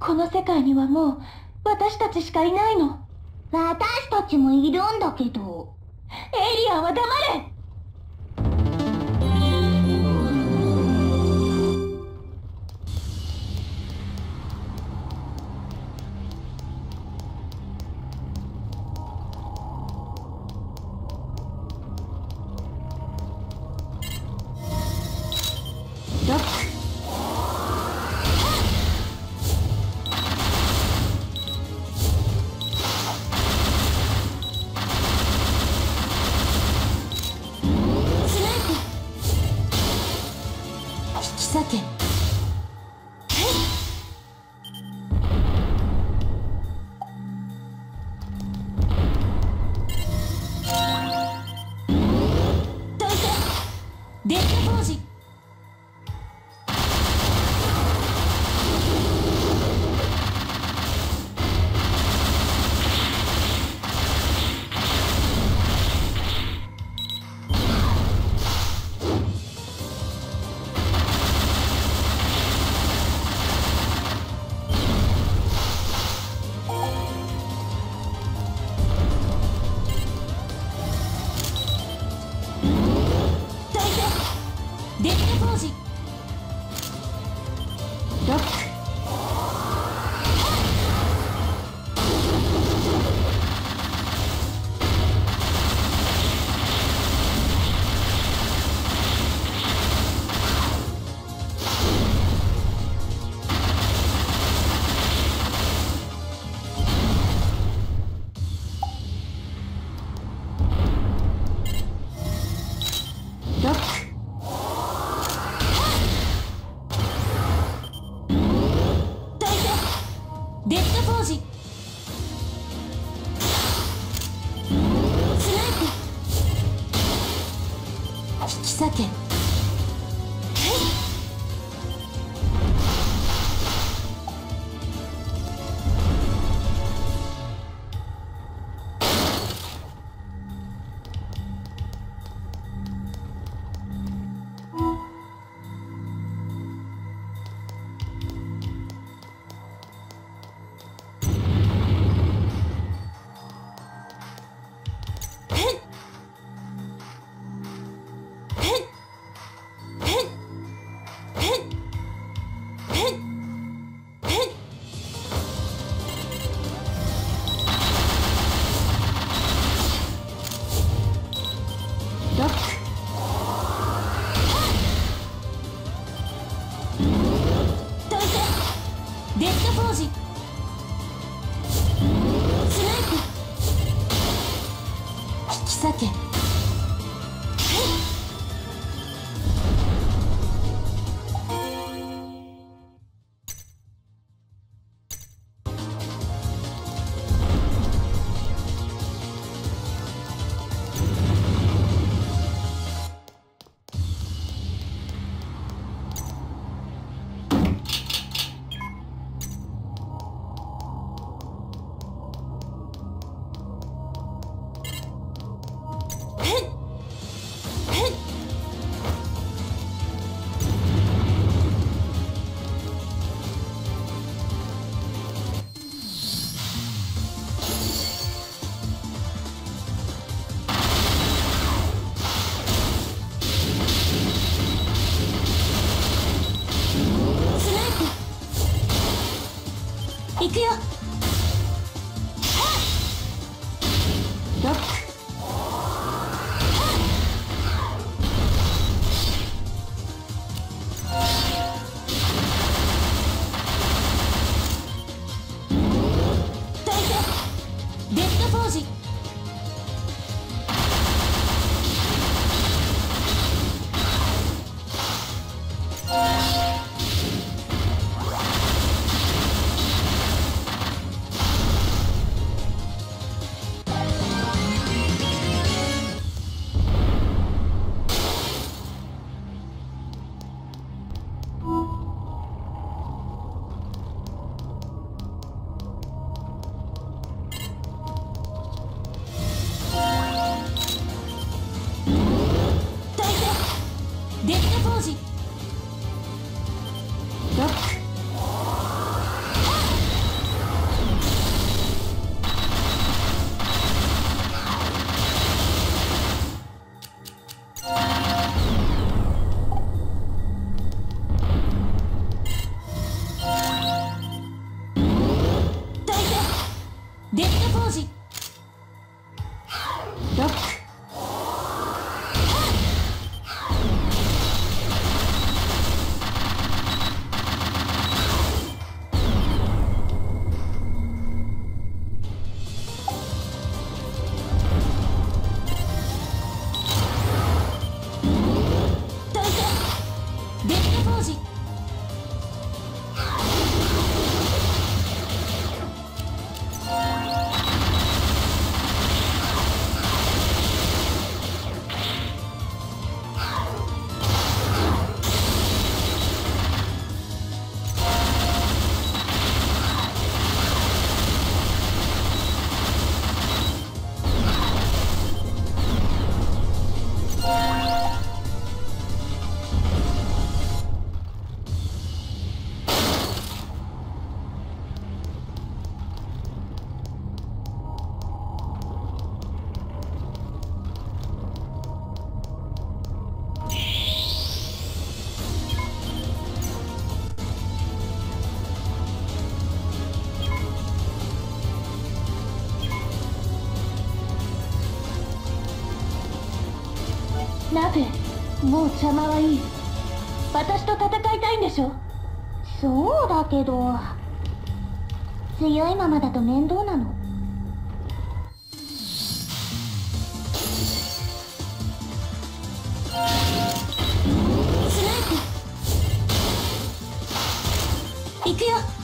この世界にはもう私たちしかいないの。私たちもいるんだけど。エイリアンは黙れデッドポージデッドポージ。スナイプ。引き裂け。行くよ。デッドフなぜもう邪魔はいい。私と戦いたいんでしょ？そうだけど。強いままだと面倒なの。行くよ。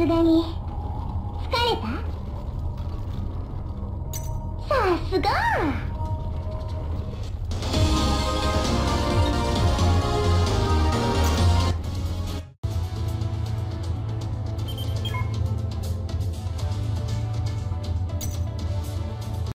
すがに疲れた？さすが。